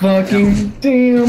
Fucking damn.